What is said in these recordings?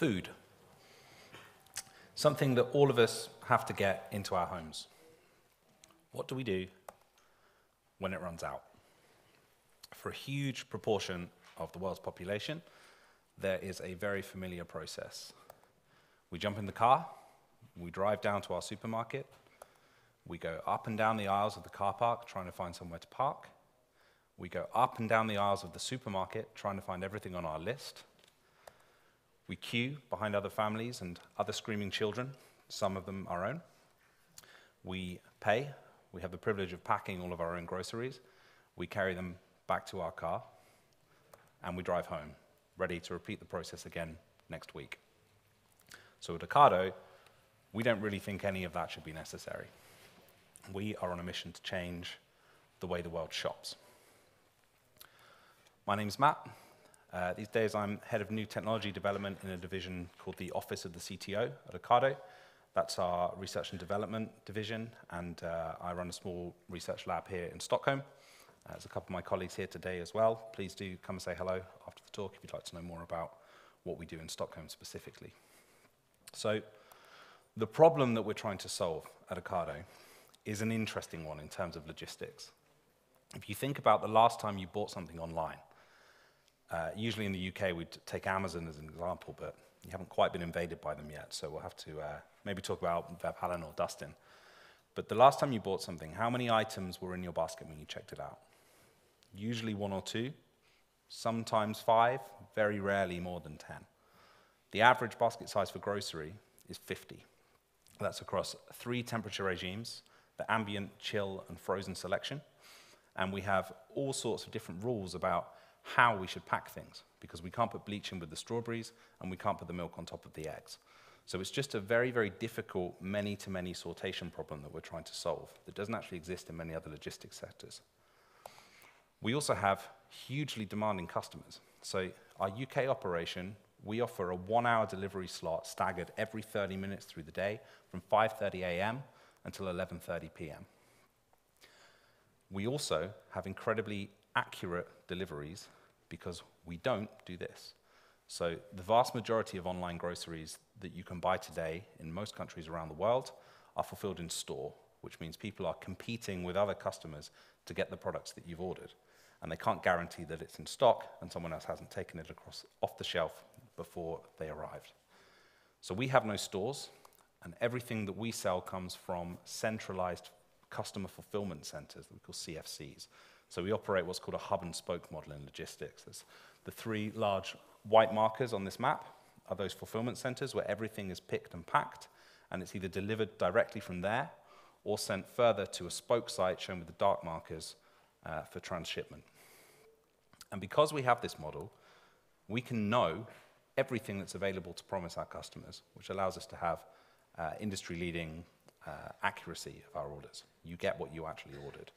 food. Something that all of us have to get into our homes. What do we do when it runs out? For a huge proportion of the world's population, there is a very familiar process. We jump in the car, we drive down to our supermarket, we go up and down the aisles of the car park trying to find somewhere to park. We go up and down the aisles of the supermarket trying to find everything on our list. We queue behind other families and other screaming children, some of them our own. We pay. We have the privilege of packing all of our own groceries. We carry them back to our car, and we drive home, ready to repeat the process again next week. So at Ocado, we don't really think any of that should be necessary. We are on a mission to change the way the world shops. My name's Matt. Uh, these days, I'm head of new technology development in a division called the Office of the CTO at Ocado. That's our research and development division, and uh, I run a small research lab here in Stockholm. Uh, there's a couple of my colleagues here today as well. Please do come and say hello after the talk if you'd like to know more about what we do in Stockholm specifically. So, the problem that we're trying to solve at Ocado is an interesting one in terms of logistics. If you think about the last time you bought something online, uh, usually in the UK, we'd take Amazon as an example, but you haven't quite been invaded by them yet, so we'll have to uh, maybe talk about Webhallen or Dustin. But the last time you bought something, how many items were in your basket when you checked it out? Usually one or two, sometimes five, very rarely more than 10. The average basket size for grocery is 50. That's across three temperature regimes, the ambient, chill, and frozen selection. And we have all sorts of different rules about how we should pack things because we can't put bleach in with the strawberries and we can't put the milk on top of the eggs. So it's just a very, very difficult many to many sortation problem that we're trying to solve that doesn't actually exist in many other logistics sectors. We also have hugely demanding customers. So our UK operation, we offer a one-hour delivery slot staggered every 30 minutes through the day from 5.30 a.m. until 11.30 p.m. We also have incredibly accurate deliveries because we don't do this. So the vast majority of online groceries that you can buy today in most countries around the world are fulfilled in store, which means people are competing with other customers to get the products that you've ordered. And they can't guarantee that it's in stock and someone else hasn't taken it across off the shelf before they arrived. So we have no stores, and everything that we sell comes from centralized customer fulfillment centers that we call CFCs. So we operate what's called a hub and spoke model in logistics. The three large white markers on this map are those fulfillment centers where everything is picked and packed, and it's either delivered directly from there or sent further to a spoke site shown with the dark markers uh, for transshipment. And because we have this model, we can know everything that's available to promise our customers, which allows us to have uh, industry leading uh, accuracy of our orders. You get what you actually ordered.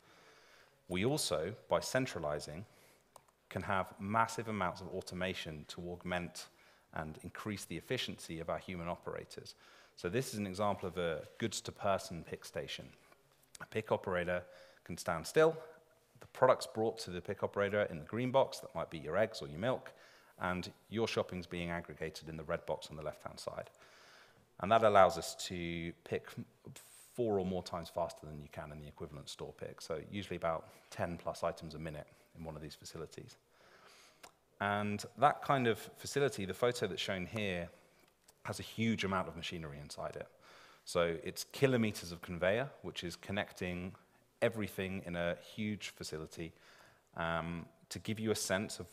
We also, by centralizing, can have massive amounts of automation to augment and increase the efficiency of our human operators. So this is an example of a goods-to-person pick station. A pick operator can stand still. The product's brought to the pick operator in the green box, that might be your eggs or your milk, and your shopping's being aggregated in the red box on the left-hand side. And that allows us to pick four or more times faster than you can in the equivalent store pick. So usually about 10 plus items a minute in one of these facilities. And that kind of facility, the photo that's shown here, has a huge amount of machinery inside it. So it's kilometers of conveyor, which is connecting everything in a huge facility. Um, to give you a sense of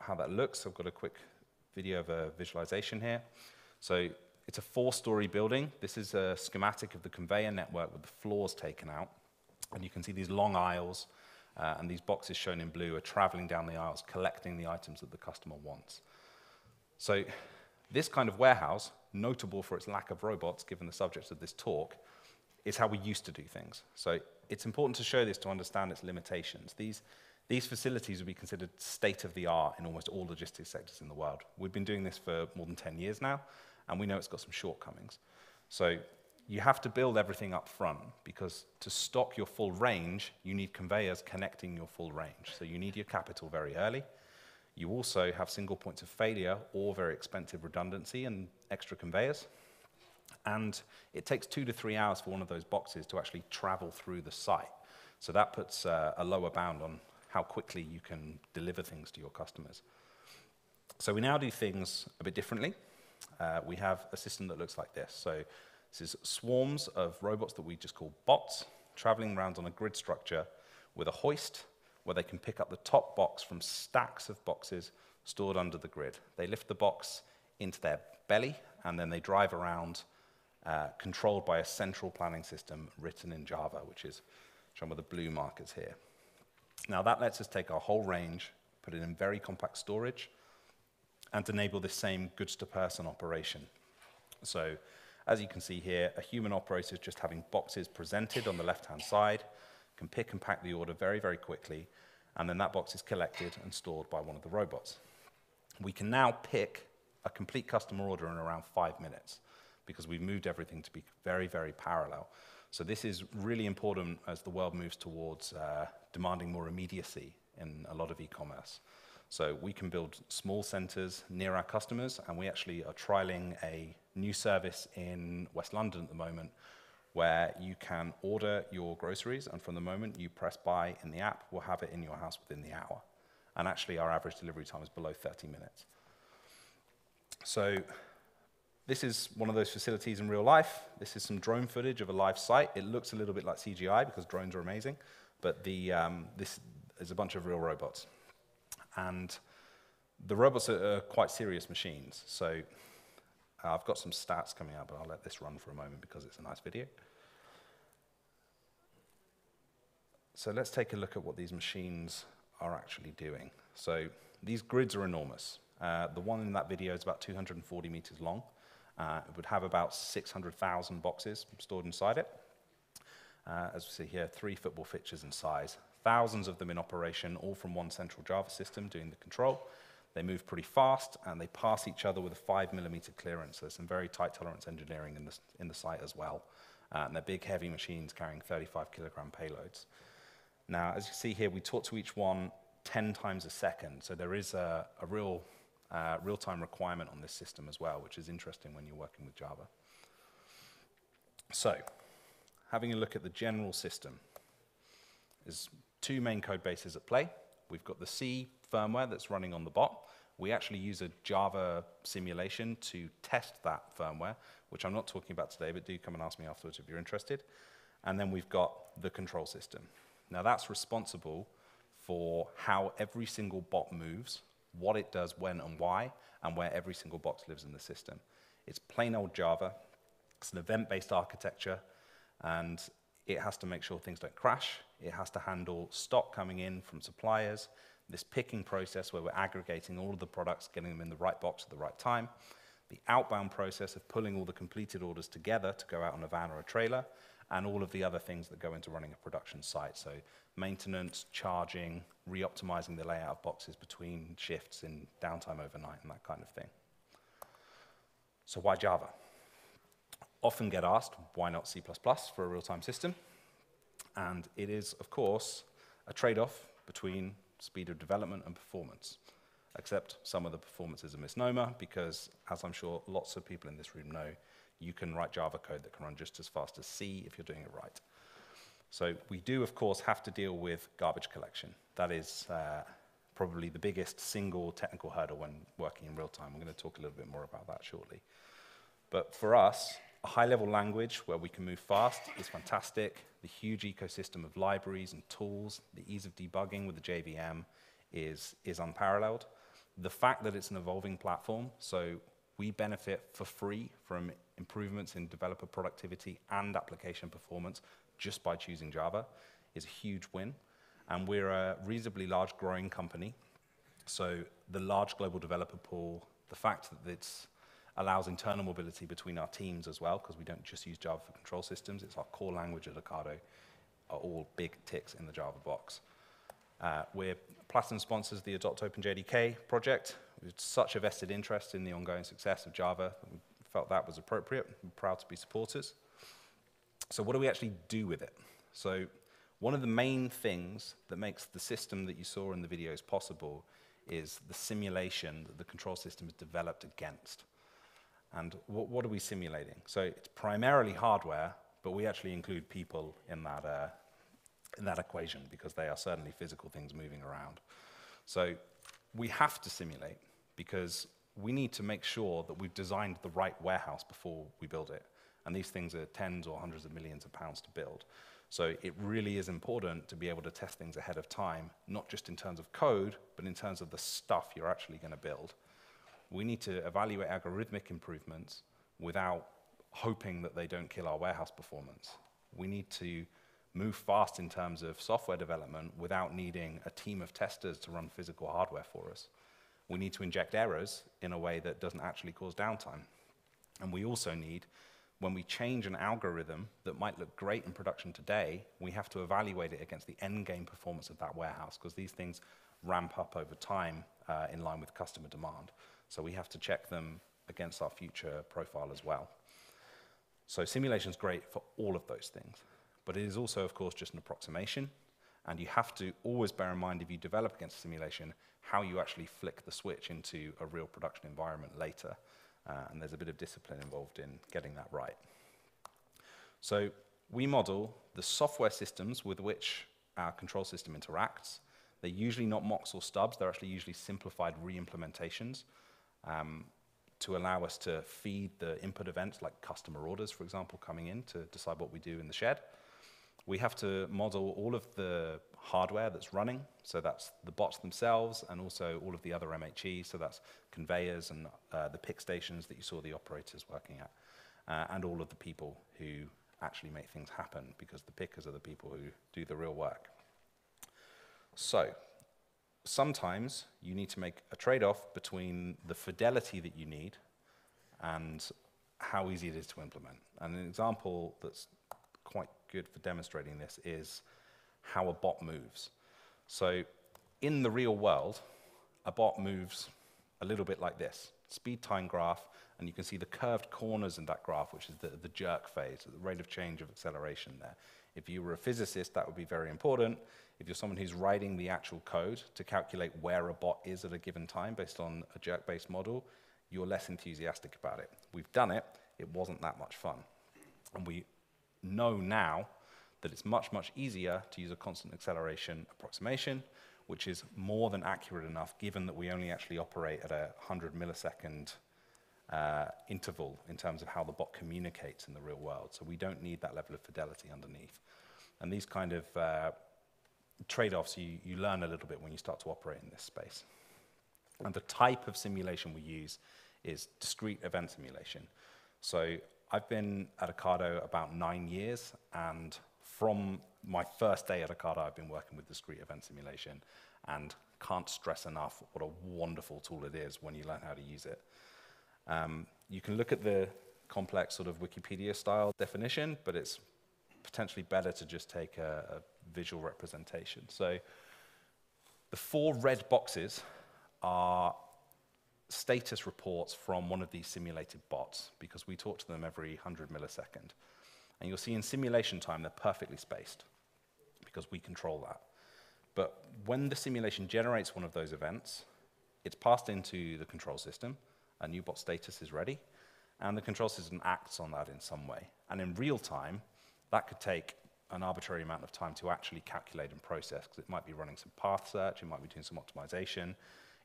how that looks, I've got a quick video of a visualization here. So it's a four-story building. This is a schematic of the conveyor network with the floors taken out. And you can see these long aisles, uh, and these boxes shown in blue are traveling down the aisles, collecting the items that the customer wants. So this kind of warehouse, notable for its lack of robots, given the subject of this talk, is how we used to do things. So it's important to show this to understand its limitations. These, these facilities would be considered state of the art in almost all logistics sectors in the world. We've been doing this for more than 10 years now, and we know it's got some shortcomings. So you have to build everything up front because to stock your full range, you need conveyors connecting your full range. So you need your capital very early. You also have single points of failure or very expensive redundancy and extra conveyors. And it takes two to three hours for one of those boxes to actually travel through the site. So that puts uh, a lower bound on how quickly you can deliver things to your customers. So we now do things a bit differently. Uh, we have a system that looks like this. So this is swarms of robots that we just call bots, traveling around on a grid structure with a hoist where they can pick up the top box from stacks of boxes stored under the grid. They lift the box into their belly, and then they drive around, uh, controlled by a central planning system written in Java, which is shown with the blue markers here. Now, that lets us take our whole range, put it in very compact storage, and enable this same goods-to-person operation. So as you can see here, a human operator is just having boxes presented on the left-hand side, can pick and pack the order very, very quickly, and then that box is collected and stored by one of the robots. We can now pick a complete customer order in around five minutes because we've moved everything to be very, very parallel. So this is really important as the world moves towards uh, demanding more immediacy in a lot of e-commerce. So we can build small centers near our customers, and we actually are trialing a new service in West London at the moment where you can order your groceries, and from the moment you press buy in the app, we'll have it in your house within the hour. And actually, our average delivery time is below 30 minutes. So this is one of those facilities in real life. This is some drone footage of a live site. It looks a little bit like CGI because drones are amazing, but the, um, this is a bunch of real robots. And the robots are, quite serious machines. So uh, I've got some stats coming up, but I'll let this run for a moment because it's a nice video. So let's take a look at what these machines are actually doing. So these grids are enormous. Uh, the one in that video is about 240 meters long. Uh, it would have about 600,000 boxes stored inside it. Uh, as we see here, three football pitches in size, thousands of them in operation, all from one central Java system doing the control. They move pretty fast and they pass each other with a five millimeter clearance. So there's some very tight tolerance engineering in the, in the site as well. Uh, and they're big, heavy machines carrying 35 kilogram payloads. Now, as you see here, we talk to each one 10 times a second. So there is a, a real uh, real-time requirement on this system as well, which is interesting when you're working with Java. So, having a look at the general system, there's two main code bases at play. We've got the C firmware that's running on the bot. We actually use a Java simulation to test that firmware, which I'm not talking about today, but do come and ask me afterwards if you're interested. And then we've got the control system. Now that's responsible for how every single bot moves, what it does, when and why, and where every single box lives in the system. It's plain old Java. It's an event-based architecture, and it has to make sure things don't crash. It has to handle stock coming in from suppliers, this picking process where we're aggregating all of the products, getting them in the right box at the right time, the outbound process of pulling all the completed orders together to go out on a van or a trailer, and all of the other things that go into running a production site. So maintenance, charging, re-optimizing the layout of boxes between shifts in downtime overnight and that kind of thing. So why Java? Often get asked, why not C++ for a real-time system? And it is, of course, a trade-off between speed of development and performance. Except some of the performance is a misnomer because, as I'm sure lots of people in this room know, you can write Java code that can run just as fast as C if you're doing it right. So we do, of course, have to deal with garbage collection. That is uh, probably the biggest single technical hurdle when working in real time. I'm going to talk a little bit more about that shortly. But for us, a high-level language where we can move fast is fantastic. The huge ecosystem of libraries and tools, the ease of debugging with the JVM is, is unparalleled. The fact that it's an evolving platform, so we benefit for free from improvements in developer productivity and application performance just by choosing Java is a huge win. And we're a reasonably large growing company. So the large global developer pool, the fact that it allows internal mobility between our teams as well, because we don't just use Java for control systems, it's our core language at Ocado, are all big ticks in the Java box. Uh, we're platinum sponsors the Adopt Open JDK project. We've such a vested interest in the ongoing success of Java. We felt that was appropriate. We're proud to be supporters. So what do we actually do with it? So one of the main things that makes the system that you saw in the videos possible is the simulation that the control system is developed against. And what, what are we simulating? So it's primarily hardware, but we actually include people in that, uh, in that equation because they are certainly physical things moving around. So we have to simulate because we need to make sure that we've designed the right warehouse before we build it. And these things are tens or hundreds of millions of pounds to build. So it really is important to be able to test things ahead of time, not just in terms of code, but in terms of the stuff you're actually going to build. We need to evaluate algorithmic improvements without hoping that they don't kill our warehouse performance. We need to move fast in terms of software development without needing a team of testers to run physical hardware for us. We need to inject errors in a way that doesn't actually cause downtime. And we also need when we change an algorithm that might look great in production today, we have to evaluate it against the end game performance of that warehouse because these things ramp up over time uh, in line with customer demand. So we have to check them against our future profile as well. So simulation is great for all of those things, but it is also, of course, just an approximation. And you have to always bear in mind if you develop against simulation, how you actually flick the switch into a real production environment later. Uh, and there's a bit of discipline involved in getting that right. So we model the software systems with which our control system interacts. They're usually not mocks or stubs. They're actually usually simplified re-implementations um, to allow us to feed the input events like customer orders, for example, coming in to decide what we do in the shed. We have to model all of the hardware that's running, so that's the bots themselves and also all of the other MHE, so that's conveyors and uh, the pick stations that you saw the operators working at, uh, and all of the people who actually make things happen because the pickers are the people who do the real work. So, sometimes you need to make a trade-off between the fidelity that you need and how easy it is to implement. And an example that's quite good for demonstrating this is how a bot moves. So in the real world, a bot moves a little bit like this. Speed time graph, and you can see the curved corners in that graph, which is the, the jerk phase, the rate of change of acceleration there. If you were a physicist, that would be very important. If you're someone who's writing the actual code to calculate where a bot is at a given time based on a jerk-based model, you're less enthusiastic about it. We've done it. It wasn't that much fun. And we know now that it's much, much easier to use a constant acceleration approximation, which is more than accurate enough given that we only actually operate at a 100 millisecond uh, interval in terms of how the bot communicates in the real world. So we don't need that level of fidelity underneath. And these kind of uh, trade-offs you, you learn a little bit when you start to operate in this space. And the type of simulation we use is discrete event simulation. So I've been at Ocado about nine years, and from my first day at Ocado, I've been working with discrete event simulation, and can't stress enough what a wonderful tool it is when you learn how to use it. Um, you can look at the complex sort of Wikipedia-style definition, but it's potentially better to just take a, a visual representation. So the four red boxes are status reports from one of these simulated bots because we talk to them every 100 millisecond. And you'll see in simulation time, they're perfectly spaced because we control that. But when the simulation generates one of those events, it's passed into the control system, a new bot status is ready, and the control system acts on that in some way. And in real time, that could take an arbitrary amount of time to actually calculate and process, because it might be running some path search, it might be doing some optimization,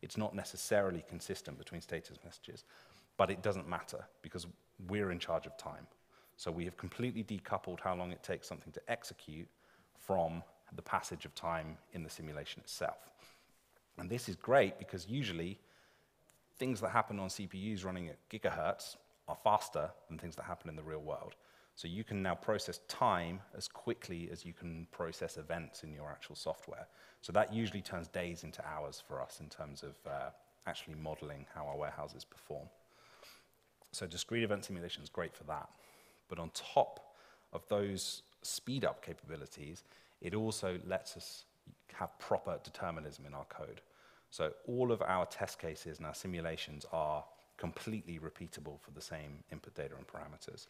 it's not necessarily consistent between status messages, but it doesn't matter because we're in charge of time. So we have completely decoupled how long it takes something to execute from the passage of time in the simulation itself. And this is great because usually things that happen on CPUs running at gigahertz are faster than things that happen in the real world. So you can now process time as quickly as you can process events in your actual software. So that usually turns days into hours for us in terms of uh, actually modeling how our warehouses perform. So discrete event simulation is great for that. But on top of those speed up capabilities, it also lets us have proper determinism in our code. So all of our test cases and our simulations are completely repeatable for the same input data and parameters,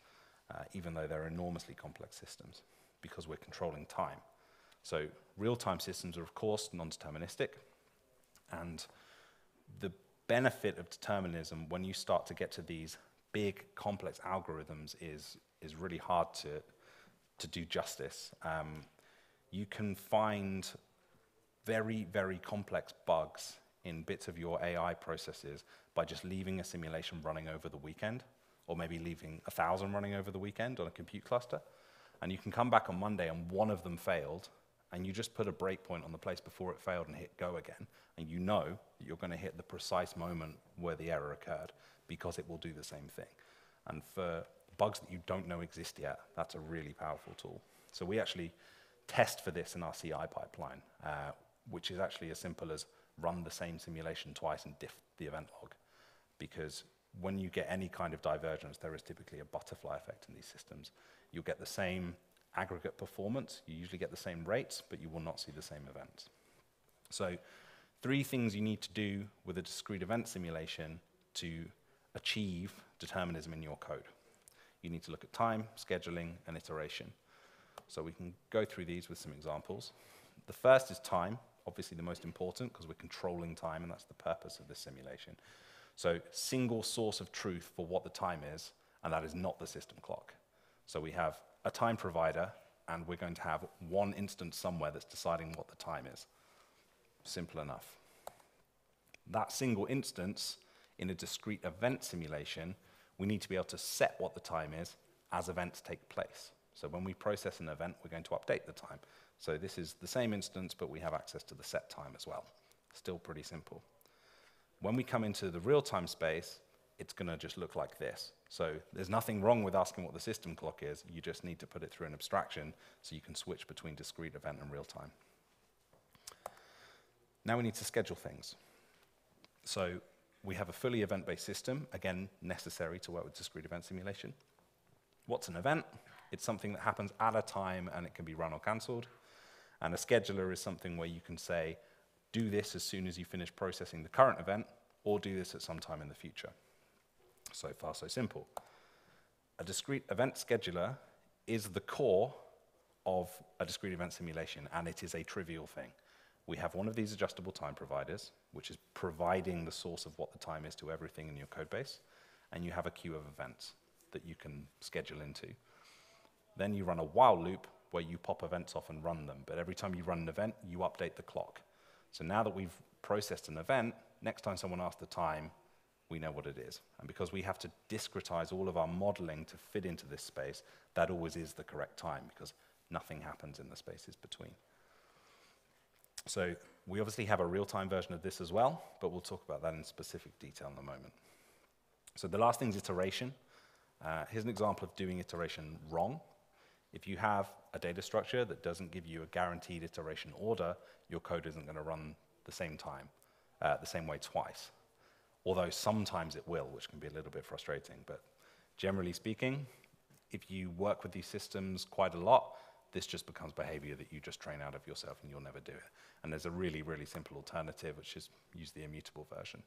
uh, even though they're enormously complex systems, because we're controlling time. So real-time systems are, of course, non-deterministic, and the benefit of determinism when you start to get to these big, complex algorithms is, is really hard to, to do justice. Um, you can find very, very complex bugs in bits of your AI processes by just leaving a simulation running over the weekend, or maybe leaving a thousand running over the weekend on a compute cluster. And you can come back on Monday and one of them failed, and you just put a breakpoint on the place before it failed and hit go again, and you know that you're going to hit the precise moment where the error occurred because it will do the same thing. And for bugs that you don't know exist yet, that's a really powerful tool. So we actually test for this in our CI pipeline, uh, which is actually as simple as run the same simulation twice and diff the event log. Because when you get any kind of divergence, there is typically a butterfly effect in these systems. You'll get the same aggregate performance, you usually get the same rates, but you will not see the same events. So three things you need to do with a discrete event simulation to achieve determinism in your code. You need to look at time, scheduling, and iteration. So we can go through these with some examples. The first is time, obviously the most important because we're controlling time, and that's the purpose of this simulation. So single source of truth for what the time is, and that is not the system clock. So we have a time provider, and we're going to have one instance somewhere that's deciding what the time is. Simple enough. That single instance in a discrete event simulation, we need to be able to set what the time is as events take place. So when we process an event, we're going to update the time. So this is the same instance, but we have access to the set time as well. Still pretty simple. When we come into the real-time space, it's going to just look like this. So there's nothing wrong with asking what the system clock is. You just need to put it through an abstraction so you can switch between discrete event and real time. Now we need to schedule things. So we have a fully event-based system, again, necessary to work with discrete event simulation. What's an event? It's something that happens at a time and it can be run or cancelled. And a scheduler is something where you can say, do this as soon as you finish processing the current event, or do this at some time in the future. So far, so simple. A discrete event scheduler is the core of a discrete event simulation, and it is a trivial thing. We have one of these adjustable time providers, which is providing the source of what the time is to everything in your code base, and you have a queue of events that you can schedule into. Then you run a while loop where you pop events off and run them, but every time you run an event, you update the clock. So now that we've processed an event, next time someone asks the time, we know what it is. And because we have to discretize all of our modeling to fit into this space, that always is the correct time because nothing happens in the spaces between. So we obviously have a real-time version of this as well, but we'll talk about that in specific detail in a moment. So the last thing is iteration. Uh, here's an example of doing iteration wrong. If you have a data structure that doesn't give you a guaranteed iteration order, your code isn't going to run the same time, uh, the same way twice although sometimes it will, which can be a little bit frustrating. But generally speaking, if you work with these systems quite a lot, this just becomes behavior that you just train out of yourself and you'll never do it. And there's a really, really simple alternative, which is use the immutable version.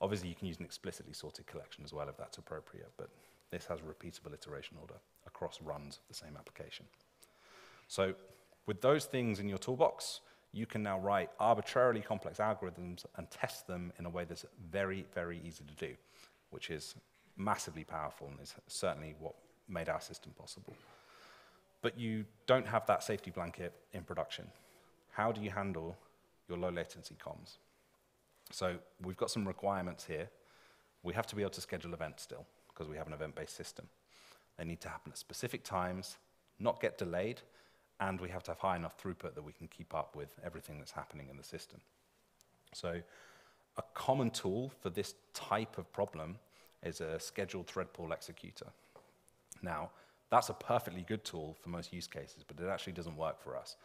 Obviously, you can use an explicitly sorted collection as well if that's appropriate, but this has repeatable iteration order across runs of the same application. So with those things in your toolbox, you can now write arbitrarily complex algorithms and test them in a way that's very, very easy to do, which is massively powerful and is certainly what made our system possible. But you don't have that safety blanket in production. How do you handle your low latency comms? So we've got some requirements here. We have to be able to schedule events still, because we have an event-based system. They need to happen at specific times, not get delayed, and we have to have high enough throughput that we can keep up with everything that's happening in the system. So a common tool for this type of problem is a scheduled thread pool executor. Now, that's a perfectly good tool for most use cases, but it actually doesn't work for us.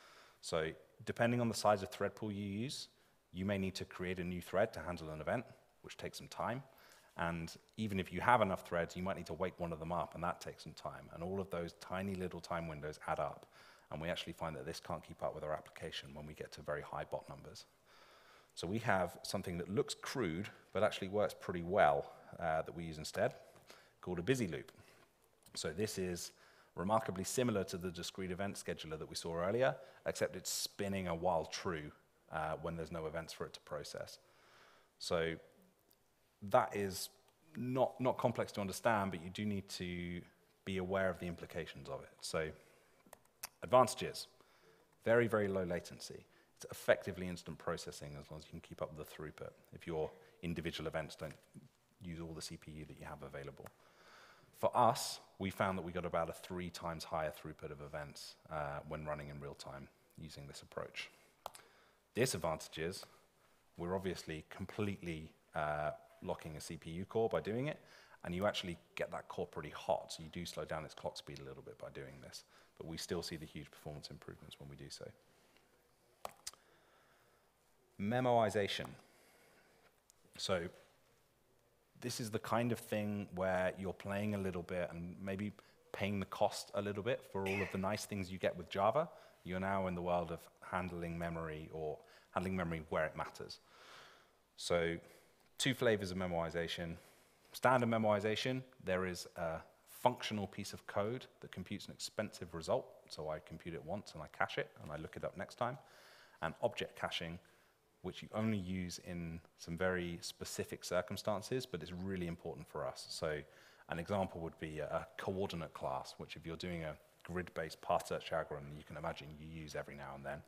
So depending on the size of thread pool you use, you may need to create a new thread to handle an event, which takes some time. And even if you have enough threads, you might need to wake one of them up, and that takes some time. And all of those tiny little time windows add up and we actually find that this can't keep up with our application when we get to very high bot numbers. So we have something that looks crude, but actually works pretty well uh, that we use instead, called a busy loop. So this is remarkably similar to the discrete event scheduler that we saw earlier, except it's spinning a while true uh, when there's no events for it to process. So that is not, not complex to understand, but you do need to be aware of the implications of it. So advantages, very, very low latency. It's effectively instant processing as long as you can keep up with the throughput if your individual events don't use all the CPU that you have available. For us, we found that we got about a three times higher throughput of events uh, when running in real time using this approach. Disadvantages, we're obviously completely uh, locking a CPU core by doing it, and you actually get that core pretty hot, so you do slow down its clock speed a little bit by doing this, but we still see the huge performance improvements when we do so. Memoization. So this is the kind of thing where you're playing a little bit and maybe paying the cost a little bit for all of the nice things you get with Java. You're now in the world of handling memory or handling memory where it matters. So two flavors of memoization. Standard memoization, there is a functional piece of code that computes an expensive result. So I compute it once and I cache it and I look it up next time. And object caching, which you only use in some very specific circumstances, but it's really important for us. So an example would be a, coordinate class, which if you're doing a grid-based path search algorithm, you can imagine you use every now and then.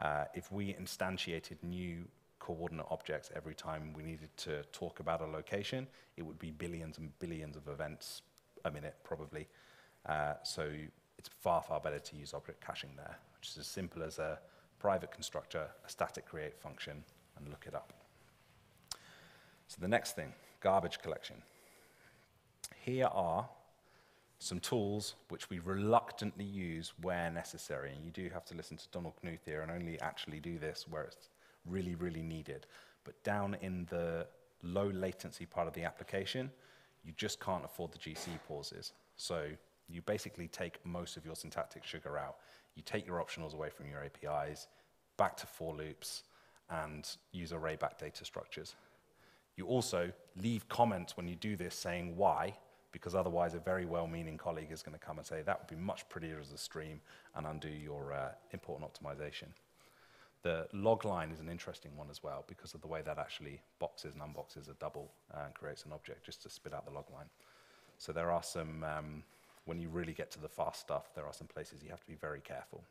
Uh, if we instantiated new coordinate objects every time we needed to talk about a location, it would be billions and billions of events a minute, probably. Uh, so it's far, far better to use object caching there, which is as simple as a private constructor, a static create function, and look it up. So the next thing, garbage collection. Here are some tools which we reluctantly use where necessary. And you do have to listen to Donald Knuth here and only actually do this where it's really, really needed. But down in the low latency part of the application, you just can't afford the GC pauses. So you basically take most of your syntactic sugar out. You take your optionals away from your APIs, back to for loops, and use array back data structures. You also leave comments when you do this saying why, because otherwise a very well-meaning colleague is going to come and say, that would be much prettier as a stream and undo your uh, important optimization. The log line is an interesting one as well because of the way that actually boxes and unboxes a double uh, and creates an object just to spit out the log line. So there are some, um, when you really get to the fast stuff, there are some places you have to be very careful.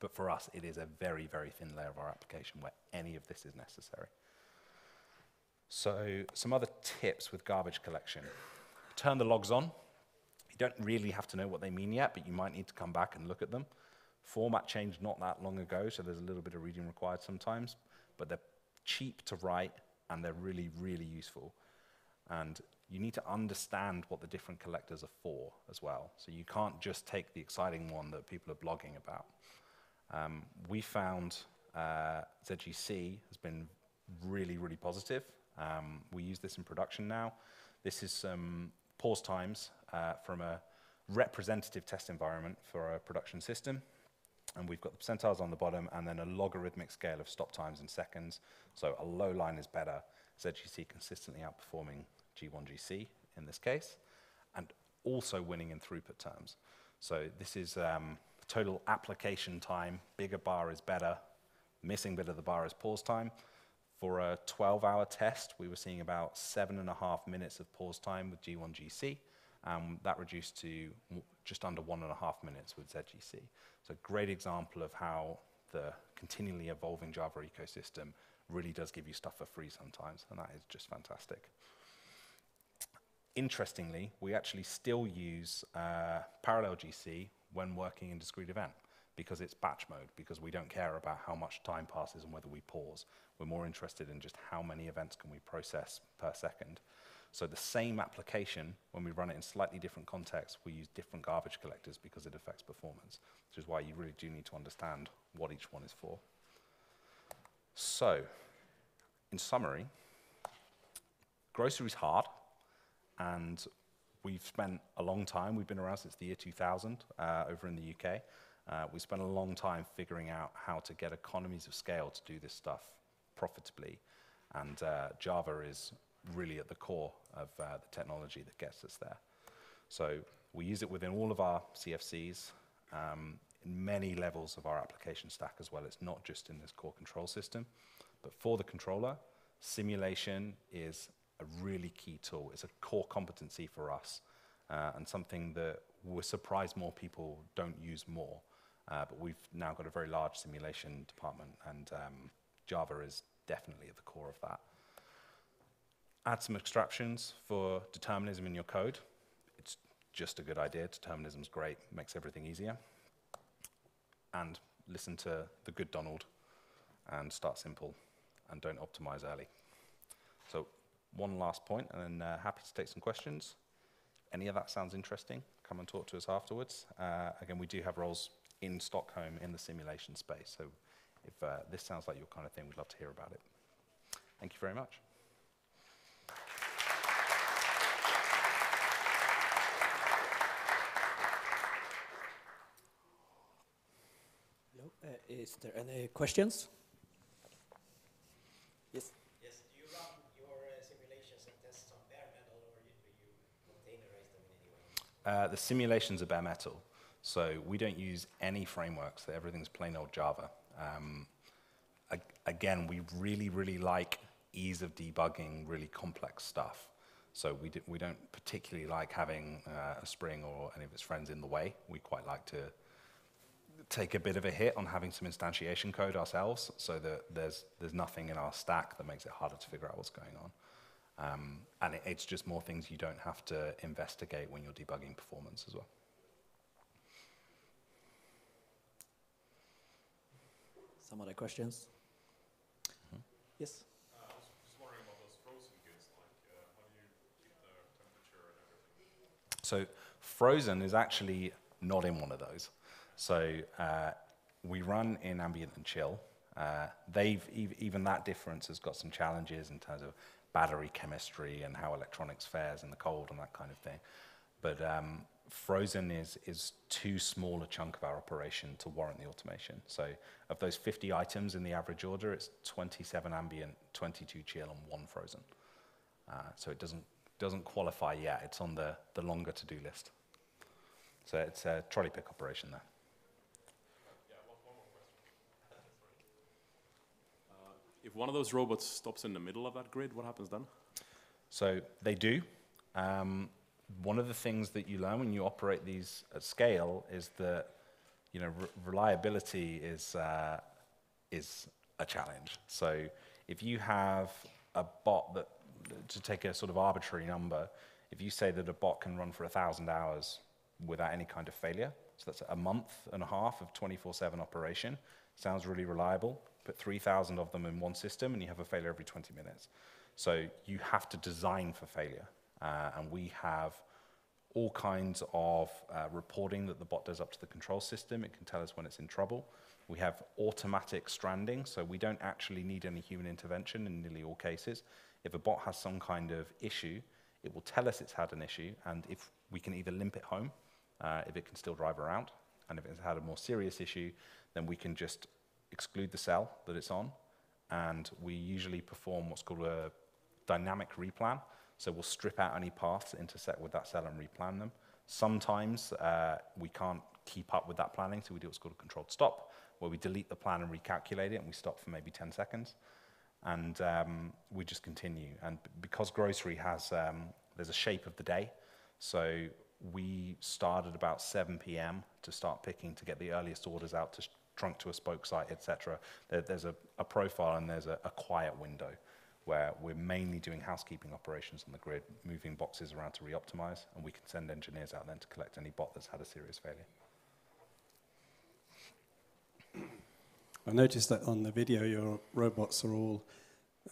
But for us, it is a very, very thin layer of our application where any of this is necessary. So some other tips with garbage collection. Turn the logs on. You don't really have to know what they mean yet, but you might need to come back and look at them. Format changed not that long ago, so there's a little bit of reading required sometimes, but they're cheap to write and they're really, really useful. And you need to understand what the different collectors are for as well. So you can't just take the exciting one that people are blogging about. Um, we found uh, ZGC has been really, really positive. Um, we use this in production now. This is some pause times uh, from a representative test environment for a production system. And we've got the percentiles on the bottom and then a logarithmic scale of stop times in seconds. So a low line is better. ZGC consistently outperforming G1GC in this case, and also winning in throughput terms. So this is um, total application time. Bigger bar is better. Missing bit of the bar is pause time. For a 12-hour test, we were seeing about seven and a half minutes of pause time with G1GC. and that reduced to just under one and a half minutes with ZGC. So a great example of how the continually evolving Java ecosystem really does give you stuff for free sometimes, and that is just fantastic. Interestingly, we actually still use uh, parallel GC when working in discrete event because it's batch mode, because we don't care about how much time passes and whether we pause. We're more interested in just how many events can we process per second. So the same application, when we run it in slightly different contexts, we use different garbage collectors because it affects performance, which is why you really do need to understand what each one is for. So, in summary, grocery is hard, and we've spent a long time, we've been around since the year 2000 uh, over in the UK. Uh, we spent a long time figuring out how to get economies of scale to do this stuff profitably. And uh, Java is really at the core of uh, the technology that gets us there. So we use it within all of our CFCs, um, in many levels of our application stack as well. It's not just in this core control system. But for the controller, simulation is a really key tool. It's a core competency for us uh, and something that we're surprised more people don't use more. Uh, but we've now got a very large simulation department, and um, Java is definitely at the core of that. Add some abstractions for determinism in your code. It's just a good idea. Determinism's great, makes everything easier. And listen to the good Donald and start simple and don't optimize early. So one last point, and then uh, happy to take some questions. Any of that sounds interesting, come and talk to us afterwards. Uh, again, we do have roles in Stockholm in the simulation space, so if uh, this sounds like your kind of thing, we'd love to hear about it. Thank you very much. Hello. Uh, is there any questions? Yes. Yes. Do you run your uh, simulations and tests on bare metal, or do you containerize them in any way? Uh, the simulations are bare metal, so we don't use any frameworks. Everything's plain old Java. Um, again, we really, really like ease of debugging really complex stuff. So we, do, we don't particularly like having uh, a Spring or any of its friends in the way. We quite like to take a bit of a hit on having some instantiation code ourselves so that there's, there's nothing in our stack that makes it harder to figure out what's going on. Um, and it, it's just more things you don't have to investigate when you're debugging performance as well. Some other questions? Yes. Uh, I was just wondering about those frozen goods, like, uh, how do you keep the temperature and everything? So frozen is actually not in one of those. So uh, we run in ambient and chill. Uh, they've ev- even that difference has got some challenges in terms of battery chemistry and how electronics fares in the cold and that kind of thing. But um, frozen is is too small a chunk of our operation to warrant the automation. So of those 50 items in the average order, it's 27 ambient, 22 chill, and one frozen. Uh, so it doesn't doesn't qualify yet. It's on the, the longer to-do list. So it's a trolley pick operation there. If one of those robots stops in the middle of that grid, what happens then? So they do. Um, one of the things that you learn when you operate these at scale is that you know re- reliability is uh, is a challenge. So if you have a bot that to take a sort of arbitrary number, if you say that a bot can run for a thousand hours without any kind of failure, so that's a month and a half of 24/7 operation, sounds really reliable. Put 3,000 of them in one system, and you have a failure every 20 minutes. So you have to design for failure. Uh, and we have all kinds of uh, reporting that the bot does up to the control system. It can tell us when it's in trouble. We have automatic stranding, so we don't actually need any human intervention in nearly all cases. If a bot has some kind of issue, it will tell us it's had an issue, and if we can either limp it home, uh, if it can still drive around, and if it's had a more serious issue, then we can just exclude the cell that it's on, and we usually perform what's called a dynamic replan. So we'll strip out any paths that intersect with that cell and replan them. Sometimes uh, we can't keep up with that planning, so we do what's called a controlled stop, where we delete the plan and recalculate it, and we stop for maybe 10 seconds. And um, we just continue. And because grocery has, um, there's a shape of the day, so we start at about 7 p.m. to start picking to get the earliest orders out to trunk to a spoke site, etc. There, there's a, a profile and there's a, a quiet window where we're mainly doing housekeeping operations on the grid, moving boxes around to re-optimize, and we can send engineers out then to collect any bot that's had a serious failure. I noticed that on the video, your robots are all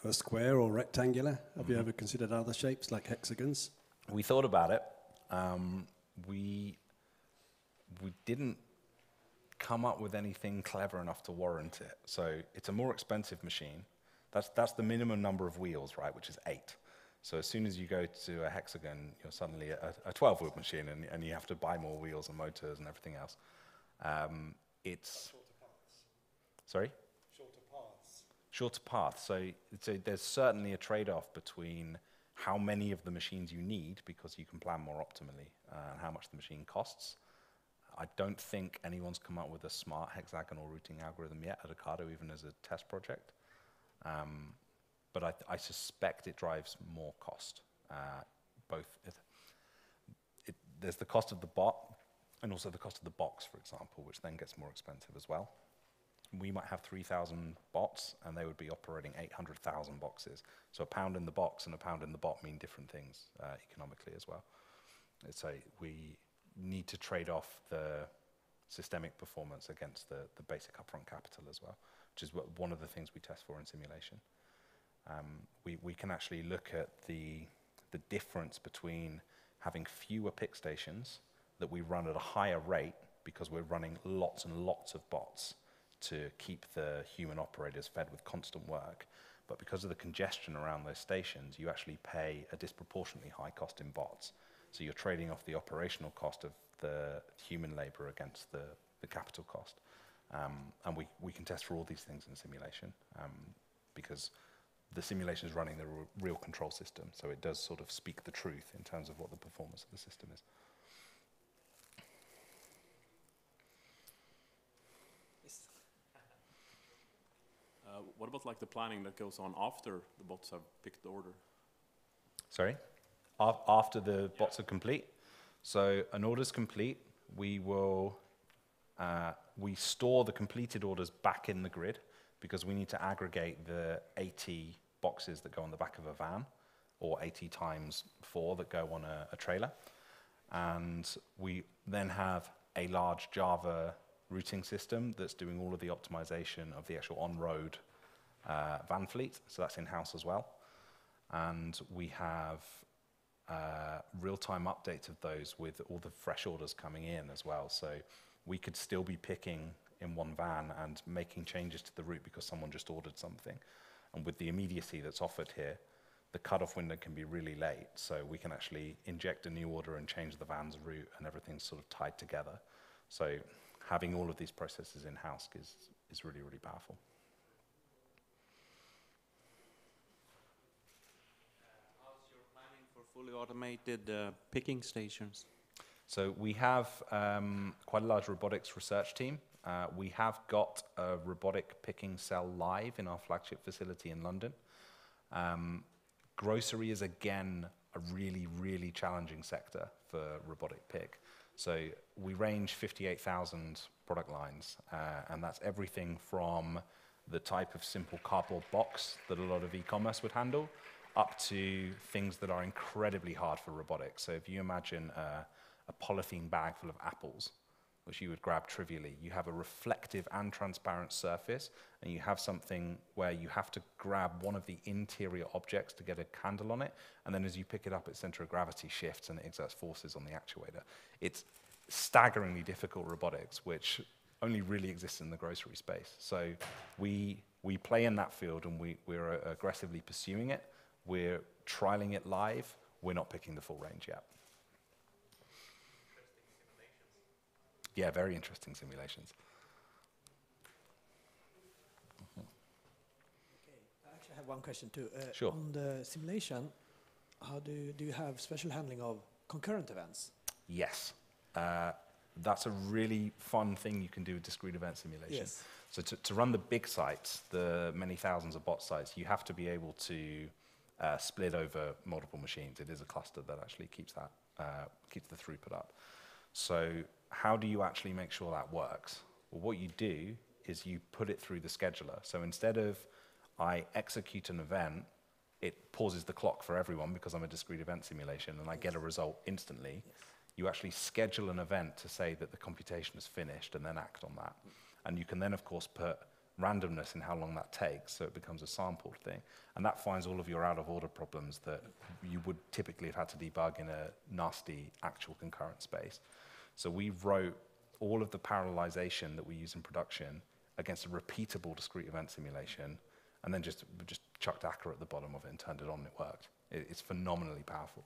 uh, square or rectangular. Have you ever considered other shapes like hexagons? We thought about it. Um, we we didn't come up with anything clever enough to warrant it. So it's a more expensive machine. That's that's the minimum number of wheels, right? Which is eight. So as soon as you go to a hexagon, you're suddenly a, a 12-wheel machine, and, and you have to buy more wheels and motors and everything else. Um, it's Shorter paths. sorry. shorter paths. So, so there's certainly a trade-off between how many of the machines you need because you can plan more optimally uh, and how much the machine costs. I don't think anyone's come up with a smart hexagonal routing algorithm yet at Ocado, even as a test project. Um, but I, I suspect it drives more cost. Uh, both, it, it, there's the cost of the bot and also the cost of the box, for example, which then gets more expensive as well. We might have 3,000 bots and they would be operating 800,000 boxes. So a pound in the box and a pound in the bot mean different things uh, economically as well. So we need to trade off the systemic performance against the, the basic upfront capital as well, which is what, one of the things we test for in simulation. Um, we, we can actually look at the, the difference between having fewer pick stations that we run at a higher rate because we're running lots and lots of bots to keep the human operators fed with constant work. But because of the congestion around those stations, you actually pay a disproportionately high cost in bots. So you're trading off the operational cost of the human labor against the, the capital cost. Um, and we, we can test for all these things in simulation um, because the simulation is running the real control system. So it does sort of speak the truth in terms of what the performance of the system is. Uh, what about like the planning that goes on after the bots have picked the order? Sorry? Af- after the bots are complete. So an order's complete, we will uh, we store the completed orders back in the grid because we need to aggregate the 80 boxes that go on the back of a van or 80 times four that go on a, a trailer. And we then have a large Java routing system that's doing all of the optimization of the actual on-road uh, van fleet. So that's in-house as well. And we have uh, real-time updates of those with all the fresh orders coming in as well. So we could still be picking in one van and making changes to the route because someone just ordered something. And with the immediacy that's offered here, the cutoff window can be really late. So we can actually inject a new order and change the van's route and everything's sort of tied together. So having all of these processes in-house is, is really, really powerful. How's your planning for fully automated uh, picking stations? So we have um, quite a large robotics research team. Uh, we have got a robotic picking cell live in our flagship facility in London. Um, grocery is again a really, really challenging sector for robotic pick. So we range 58,000 product lines, uh, and that's everything from the type of simple cardboard box that a lot of e-commerce would handle, up to things that are incredibly hard for robotics. So if you imagine uh, a polythene bag full of apples, which you would grab trivially. You have a reflective and transparent surface, and you have something where you have to grab one of the interior objects to get a candle on it, and then as you pick it up, its center of gravity shifts and it exerts forces on the actuator. It's staggeringly difficult robotics, which only really exists in the grocery space. So we, we play in that field, and we, we're aggressively pursuing it. We're trialing it live. We're not picking the full range yet. Yeah, very interesting simulations. Okay, I actually have one question too. Uh, Sure. On the simulation, how do you, do you have special handling of concurrent events? Yes, uh, that's a really fun thing you can do with discrete event simulation. Yes. So to, to run the big sites, the many thousands of bot sites, you have to be able to uh, split over multiple machines. It is a cluster that actually keeps that uh, keeps the throughput up. So how do you actually make sure that works? Well, what you do is you put it through the scheduler. So instead of I execute an event, it pauses the clock for everyone because I'm a discrete event simulation and I get a result instantly. You actually schedule an event to say that the computation is finished and then act on that. And you can then, of course, put randomness in how long that takes, so it becomes a sampled thing. And that finds all of your out of order problems that you would typically have had to debug in a nasty actual concurrent space. So we wrote all of the parallelization that we use in production against a repeatable discrete event simulation, and then just just chucked Akka at the bottom of it and turned it on, and it worked. It, it's phenomenally powerful.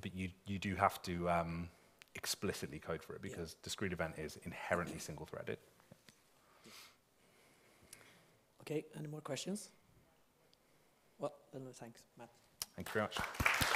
But you you do have to um, explicitly code for it because discrete event is inherently single-threaded. Okay, any more questions? Well, thanks, Matt. Thank you very much.